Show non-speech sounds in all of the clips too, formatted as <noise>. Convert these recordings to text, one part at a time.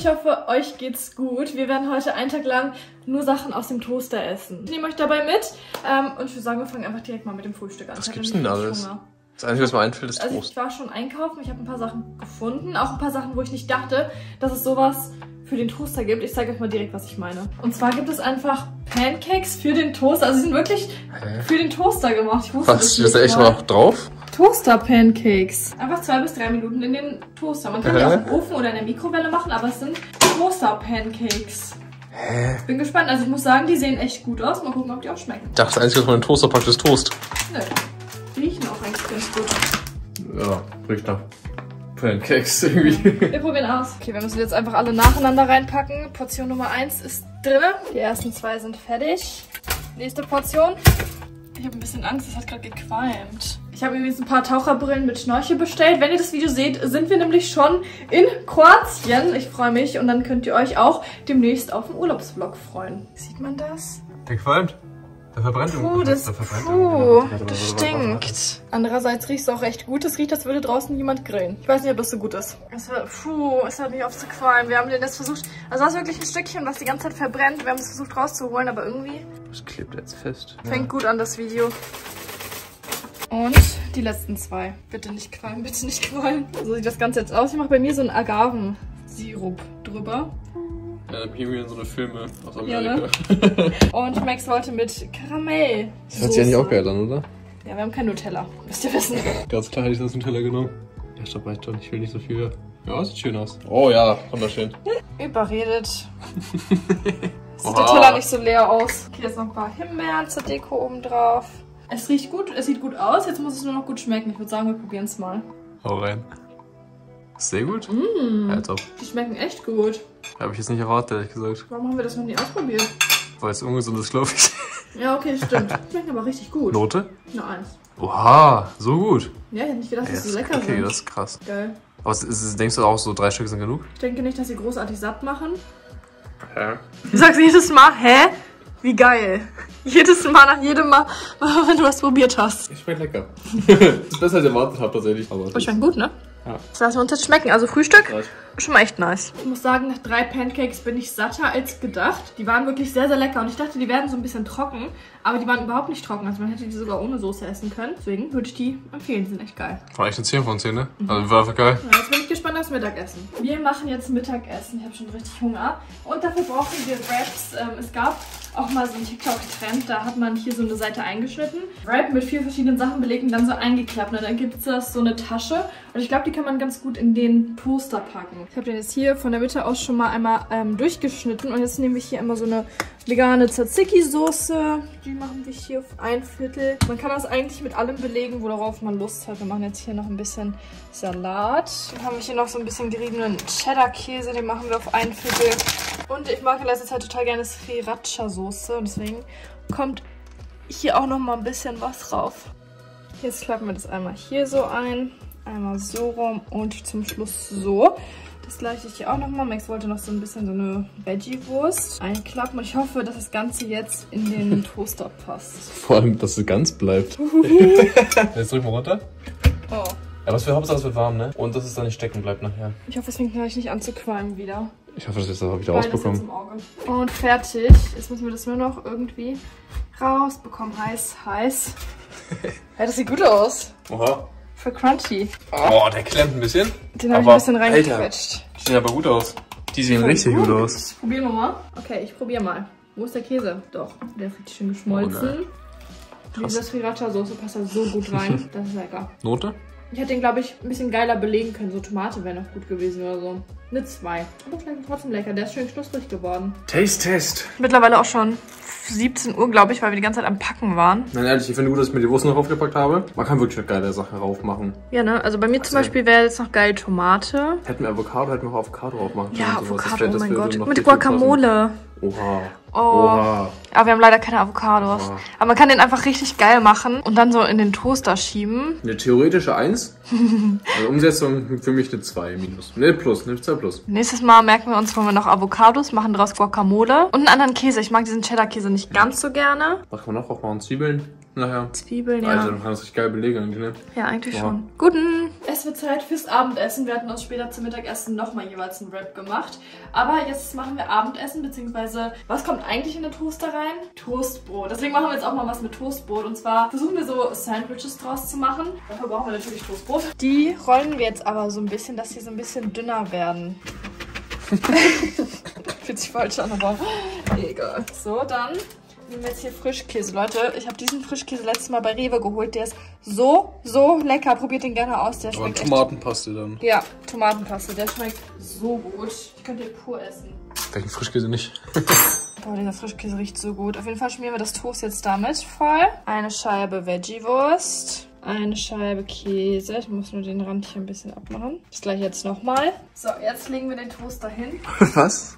ich hoffe, euch geht's gut. Wir werden heute einen Tag lang nur Sachen aus dem Toaster essen. Ich nehme euch dabei mit ähm, und ich würde sagen, wir fangen einfach direkt mal mit dem Frühstück an. Was gibt's denn alles? Das Einzige, was mir einfällt, ist also Toast. Ich war schon einkaufen, ich habe ein paar Sachen gefunden. Auch ein paar Sachen, wo ich nicht dachte, dass es sowas für den Toaster gibt. Ich zeige euch mal direkt, was ich meine. Und zwar gibt es einfach Pancakes für den Toaster. Also sie sind wirklich Hä? für den Toaster gemacht. Ich wusste Was, das das da echt mal. noch drauf? Toaster-Pancakes. Einfach zwei bis drei Minuten in den Toaster. Man kann die Hä? auch im Ofen oder in der Mikrowelle machen, aber es sind Toaster-Pancakes. Hä? Bin gespannt. Also ich muss sagen, die sehen echt gut aus. Mal gucken, ob die auch schmecken. Ich dachte, das Einzige, was man in den Toaster packt, ist Toast. Nö. Die riechen auch eigentlich ganz gut. Ja, riecht nach Pancakes irgendwie. Wir probieren aus. Okay, wir müssen jetzt einfach alle nacheinander reinpacken. Portion Nummer 1 ist drin. Die ersten zwei sind fertig. Nächste Portion. Ich habe ein bisschen Angst, es hat gerade gequalmt. Ich habe übrigens ein paar Taucherbrillen mit Schnorchel bestellt. Wenn ihr das Video seht, sind wir nämlich schon in Kroatien. Ich freue mich und dann könnt ihr euch auch demnächst auf den Urlaubsvlog freuen. Sieht man das? Der qualmt. Der verbrennt Puh, das, puh, das stinkt. Andererseits riecht es auch recht gut. Es riecht, als würde draußen jemand grillen. Ich weiß nicht, ob das so gut ist. Es hört, puh, es hört mich auf zu qualmen. Wir haben den jetzt versucht, also das ist wirklich ein Stückchen, was die ganze Zeit verbrennt. Wir haben es versucht rauszuholen, aber irgendwie Das klebt jetzt fest. fängt gut an, das Video. Und die letzten zwei. Bitte nicht qualmen, bitte nicht qualmen. So sieht das Ganze jetzt aus. Ich mache bei mir so einen Agavensirup drüber. Ja, dann hier so eine Filme aus Ja, ne? <laughs> Und Max wollte mit Karamell. Das hört sich eigentlich auch geil an, oder? Ja, wir haben kein Nutella. Müsst ihr wissen. Ganz klar hätte ich das im Teller genommen. Ja, stopp, reicht schon. Ich will nicht so viel. Ja, sieht schön aus. Oh ja, wunderschön. <laughs> Überredet. <laughs> Sieht Oha. der Teller nicht so leer aus. Okay, jetzt noch ein paar Himbeeren zur Deko oben drauf. Es riecht gut, es sieht gut aus. Jetzt muss es nur noch gut schmecken. Ich würde sagen, wir probieren es mal. Hau rein. Sehr gut. Mmh, Ja, top. die schmecken echt gut. Habe ich jetzt nicht erwartet, ehrlich gesagt. Warum haben wir das noch nie ausprobiert? Weil es ungesund ist, glaube ich. <laughs> Ja, okay, stimmt. Schmecken aber richtig gut. Note? Nur eins. Oha, so gut. Ja, ich hätte nicht gedacht, Ey, dass das sie ist, lecker okay, sind. das ist krass. Geil. Aber es ist, denkst du auch, so drei Stück sind genug? Ich denke nicht, dass sie großartig satt machen. Ja. Du sagst jedes Mal, hä? Wie geil. Jedes Mal nach jedem Mal, <laughs> wenn du was probiert hast. Ich schmeckt lecker. ist <laughs> besser als ich erwartet habe, tatsächlich. Aber Aber schmeckt gut, ne? Ja. Das lassen wir uns jetzt schmecken. Also Frühstück, schon mal echt nice. Ich muss sagen, nach drei Pancakes bin ich satter als gedacht. Die waren wirklich sehr, sehr lecker. Und ich dachte, die werden so ein bisschen trocken. Aber die waren überhaupt nicht trocken. Also man hätte die sogar ohne Soße essen können. Deswegen würde ich die empfehlen. Die sind echt geil. War echt eine 10 von 10, ne? Also war einfach geil. Ja, jetzt bin ich gespannt aufs Mittagessen. Wir machen jetzt Mittagessen. Ich habe schon richtig Hunger. Und dafür brauchen wir Wraps. Ähm, es gab auch mal so einen TikTok-Trend. Da hat man hier so eine Seite eingeschnitten. Wrap mit vier verschiedenen Sachen belegt und dann so eingeklappt. Und dann gibt es das so eine Tasche. Und ich glaube, die kann man ganz gut in den Toaster packen. Ich habe den jetzt hier von der Mitte aus schon mal einmal ähm, durchgeschnitten. Und jetzt nehme ich hier immer so eine vegane Tzatziki-Soße. Die machen wir hier auf ein Viertel. Man kann das eigentlich mit allem belegen, worauf man Lust hat. Wir machen jetzt hier noch ein bisschen Salat. Dann haben wir hier noch so ein bisschen geriebenen Cheddar-Käse. Den machen wir auf ein Viertel. Und ich mag in letzter Zeit total gerne Sriracha-Soße. Und deswegen kommt hier auch noch mal ein bisschen was drauf. Jetzt klappen wir das einmal hier so ein. Einmal so rum und zum Schluss so. Das gleiche hier auch nochmal. Max wollte noch so ein bisschen so eine Veggie-Wurst einklappen. Und ich hoffe, dass das Ganze jetzt in den <laughs> Toaster passt. Vor allem, dass es ganz bleibt. <laughs> Jetzt drück mal runter. Ja, was für Hauptsache, es wird warm, ne? Und dass es da nicht stecken bleibt nachher. Ich hoffe, es fängt gleich nicht an zu qualmen wieder. Ich hoffe, das ist auch wieder rausbekommen. im Auge. Und fertig. Jetzt müssen wir das nur noch irgendwie rausbekommen. Heiß, heiß. <laughs> ja, das sieht gut aus. Oha. Für crunchy. Boah, der klemmt ein bisschen. Den habe ich Aber, ein bisschen reingequetscht. Die sehen aber gut aus. Die sehen richtig gut aus. Probieren wir mal. Okay, ich probiere mal. Wo ist der Käse? Doch, der ist richtig schön geschmolzen. Oh, Diese Sriracha-Soße passt da so gut rein. <laughs> Das ist lecker. Note? Ich hätte den, glaube ich, ein bisschen geiler belegen können. So Tomate wäre noch gut gewesen oder so. Eine 2. Aber schmeckt trotzdem lecker. Der ist schön knusprig geworden. Taste Test. Mittlerweile auch schon 17 Uhr, glaube ich, weil wir die ganze Zeit am Packen waren. Nein, ehrlich, ich finde gut, dass ich mir die Wurst noch aufgepackt habe. Man kann wirklich eine geile Sache raufmachen. Ja, ne? Also bei mir zum Also- Beispiel wäre jetzt noch geil Tomate. Hätten wir Avocado, hätten wir auch Avocado draufmachen können. Ja, Avocado, oh das mein Gott. Mit. Guacamole. Oha. Oh. Oha. Aber wir haben leider keine Avocados. Oha. Aber man kann den einfach richtig geil machen und dann so in den Toaster schieben. Eine theoretische 1. <laughs> also Umsetzung für mich eine 2 minus. Ne, plus, eine 2 plus. Nächstes Mal merken wir uns, holen wir noch Avocados, machen daraus Guacamole und einen anderen Käse. Ich mag diesen Cheddar-Käse nicht ganz so gerne. Was kann man noch aufmachen? Zwiebeln? Nachher. Zwiebeln, ja. Alter, dann kann das richtig geil belegen eigentlich, ne? Ja, eigentlich Ja. schon. Guten. Es wird Zeit fürs Abendessen. Wir hatten uns später zum Mittagessen nochmal jeweils einen Wrap gemacht. Aber jetzt machen wir Abendessen, beziehungsweise was kommt eigentlich in den Toaster rein? Toastbrot. Deswegen machen wir jetzt auch mal was mit Toastbrot. Und zwar versuchen wir so Sandwiches draus zu machen. Dafür brauchen wir natürlich Toastbrot. Die rollen wir jetzt aber so ein bisschen, dass sie so ein bisschen dünner werden. <laughs> Fühlt sich falsch an, aber egal. So, dann nehmen jetzt hier Frischkäse. Leute, ich habe diesen Frischkäse letztes Mal bei Rewe geholt. Der ist so, so lecker. Probiert den gerne aus. Der Aber schmeckt echt Tomatenpaste dann. ja, Tomatenpaste. Der schmeckt so gut. Ich könnte den pur essen. Welchen Frischkäse nicht? <laughs> Boah, dieser Frischkäse riecht so gut. Auf jeden Fall schmieren wir das Toast jetzt damit voll. Eine Scheibe Veggie-Wurst. Eine Scheibe Käse. Ich muss nur den Rand hier ein bisschen abmachen. Das gleiche jetzt nochmal. So, jetzt legen wir den Toaster hin <laughs> Was?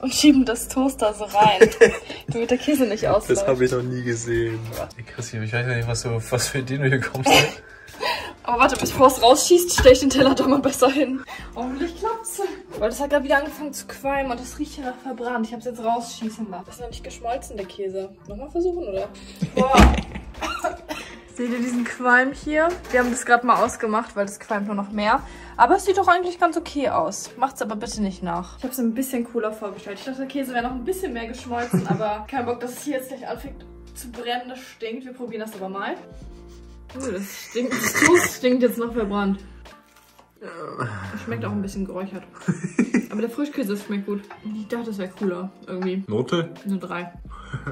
Und schieben das Toaster so rein, <laughs> damit der Käse nicht ausläuft. ich noch nie gesehen. Hey, Chrissy, ich weiß ja nicht, was, du, was für Ideen du hier kommst. <laughs> Aber warte, bevor es rausschießt, stelle ich den Teller doch mal besser hin. Hoffentlich klappt's. Weil das hat gerade wieder angefangen zu qualmen und das riecht hier nach verbrannt. Ich habe es jetzt rausschießen lassen. Ist noch nicht geschmolzen, der Käse. Nochmal versuchen, oder? Boah. Seht ihr diesen Qualm hier? Wir haben das gerade mal ausgemacht, weil das qualmt nur noch mehr. Aber es sieht doch eigentlich ganz okay aus. Macht's aber bitte nicht nach. Ich habe es ein bisschen cooler vorgestellt. Ich dachte, der Käse wäre noch ein bisschen mehr geschmolzen, <laughs> aber kein Bock, dass es hier jetzt gleich anfängt zu brennen. Das stinkt. Wir probieren das aber mal. Uh, das stinkt. Das Toast stinkt jetzt noch verbrannt. Das schmeckt auch ein bisschen geräuchert. <laughs> Aber der Frischkäse schmeckt gut. Ich dachte, das wäre cooler. Irgendwie. Note? Eine 3.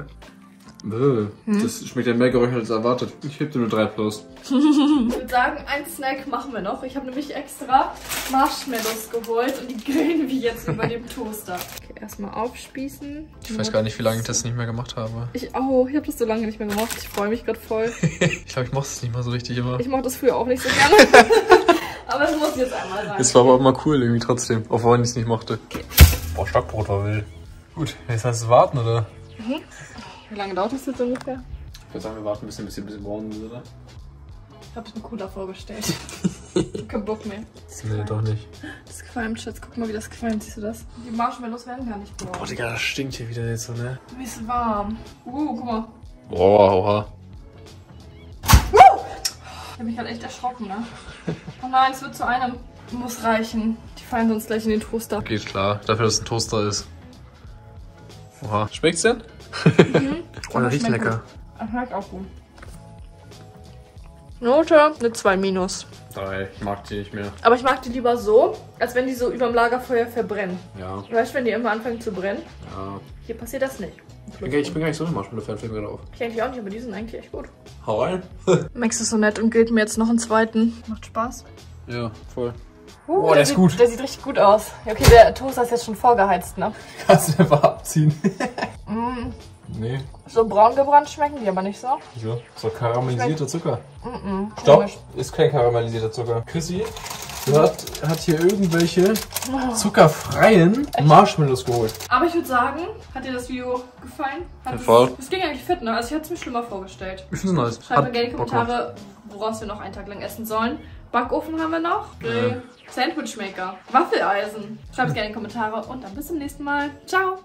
<laughs> Bäh, Das schmeckt ja mehr geräuchert als erwartet. Ich heb dir nur 3 plus. Ich würde sagen, einen Snack machen wir noch. Ich habe nämlich extra Marshmallows geholt und die grillen wir jetzt über dem Toaster. <laughs> Okay, erstmal aufspießen. Ich weiß gar nicht, wie lange ich das nicht mehr gemacht habe. Ich auch. Ich habe das so lange nicht mehr gemacht. Ich freue mich gerade voll. <laughs> Ich glaube, ich mochte es nicht mal so richtig immer. Ich mochte das früher auch nicht so gerne. <laughs> Aber es muss jetzt einmal sein. Es war aber immer cool irgendwie trotzdem, auch wenn ich es nicht mochte. Boah, Stockbrot war wild. Gut, jetzt heißt es warten, oder? Wie lange dauert das jetzt ungefähr? Ich würde sagen, wir warten, bis ein bisschen, bisschen braun ist, oder? Ich habe es mir cooler vorgestellt. Kein Bock mehr. <laughs> Nee, doch nicht. Das qualmt, Schatz. Guck mal, wie das qualmt. Siehst du das? Die Marshmallows werden gar nicht braun. Boah, Digga, das stinkt hier wieder jetzt so, ne? Wie ist warm. Uh, guck mal. Boah, oha. Ich habe mich gerade echt erschrocken, ne? Oh nein, es wird zu einem. Muss reichen. Die fallen sonst gleich in den Toaster. Geht klar, dafür, dass es ein Toaster ist. Oha. Schmeckt's denn? <laughs> oh, der riecht lecker. Das schmeckt auch gut. Note, eine 2 minus. Drei, ich mag die nicht mehr. Aber ich mag die lieber so, als wenn die so überm Lagerfeuer verbrennen. Ja, Weißt du, wenn die immer anfangen zu brennen? ja. Hier passiert das nicht. Ich bin, gar- ich bin gar nicht so ein Marshmallow-Fan, fällt mir gerade auf. Ich eigentlich auch nicht, aber die sind eigentlich echt gut. Hau rein. <laughs> Max ist so nett und gilt mir jetzt noch einen zweiten. Macht Spaß. ja, voll. Uh, Oh, der ist sieht, gut. Der sieht richtig gut aus. Ja, okay, der Toaster ist jetzt schon vorgeheizt, ne? Kannst du einfach abziehen. <laughs> Mm, nee, so braun gebrannt schmecken die aber nicht so. wieso? So karamellisierter Zucker. Mm Stopp, komisch. ist kein karamellisierter Zucker. Chrissy hat, hat hier irgendwelche zuckerfreien Marshmallows geholt. Aber ich würde sagen, hat dir das Video gefallen? Hat Ja, es-. Das ging eigentlich fit, ne? Also ich hätte es mir schlimmer vorgestellt. Ich finde es nice. Schreibt Hat gerne in die. Kommentare, woraus wir noch einen Tag lang essen sollen. Backofen haben wir noch. Ja. Sandwichmaker. Waffeleisen. Schreibt es gerne in die Kommentare und dann bis zum nächsten Mal. Ciao.